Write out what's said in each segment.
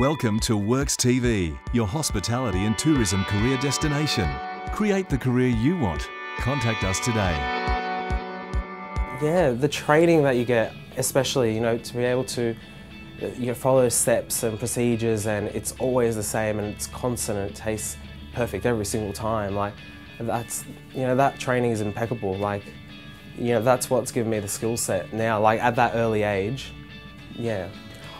Welcome to Works TV, your hospitality and tourism career destination. Create the career you want. Contact us today. Yeah, the training that you get, especially, you know, to be able to you know, follow steps and procedures and it's always the same and it's constant and it tastes perfect every single time. Like that's, you know, that training is impeccable. Like, you know, that's what's given me the skill set now. Like at that early age, yeah,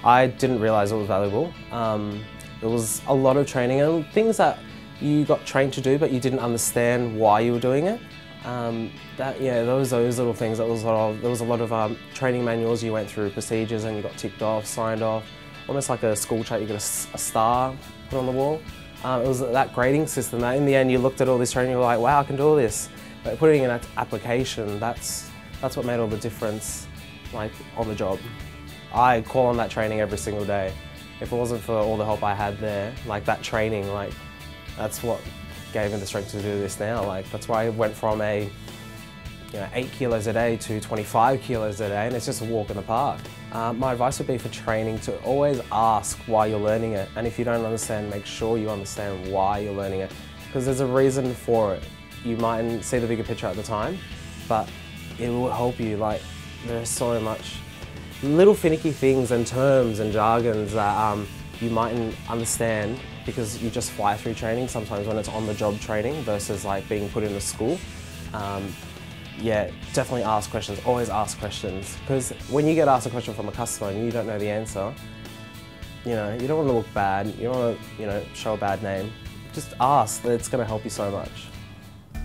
I didn't realize it was valuable. Um, it was a lot of training and things that you got trained to do but you didn't understand why you were doing it. Um, that yeah, those those little things. That was a lot of, there was a lot of um, training manuals you went through, procedures, and you got ticked off, signed off. Almost like a school chart. you got a, a star put on the wall. Um, it was that grading system that in the end you looked at all this training, and you were like, wow, I can do all this. But putting in an application, that's that's what made all the difference, like on the job. I call on that training every single day. If it wasn't for all the help I had there, like that training, like that's what gave me the strength to do this now. Like that's why I went from a you know, eight kilos a day to 25 kilos a day, and it's just a walk in the park. Uh, my advice would be for training to always ask why you're learning it, and if you don't understand, make sure you understand why you're learning it, because there's a reason for it. You mightn't see the bigger picture at the time, but it will help you. Like there's so much little finicky things and terms and jargons that um, you mightn't understand because you just fly through training sometimes when it's on the job training versus like being put into school. Um, yeah, definitely ask questions, always ask questions. Because when you get asked a question from a customer and you don't know the answer, you know, you don't want to look bad, you don't want to, you know, show a bad name. Just ask, it's going to help you so much.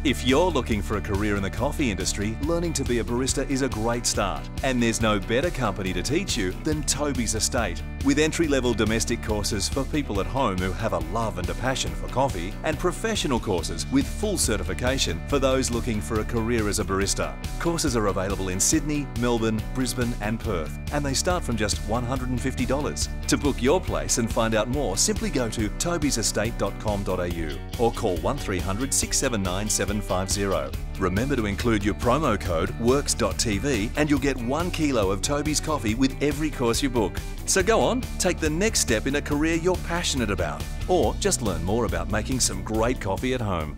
If you're looking for a career in the coffee industry, learning to be a barista is a great start. And there's no better company to teach you than Toby's Estate. With entry-level domestic courses for people at home who have a love and a passion for coffee, and professional courses with full certification for those looking for a career as a barista. Courses are available in Sydney, Melbourne, Brisbane and Perth, and they start from just $150. To book your place and find out more, simply go to tobysestate.com.au or call 1300 679 750. Remember to include your promo code WORKS.tv and you'll get one kilo of Toby's coffee with every course you book. So go on, take the next step in a career you're passionate about, or just learn more about making some great coffee at home.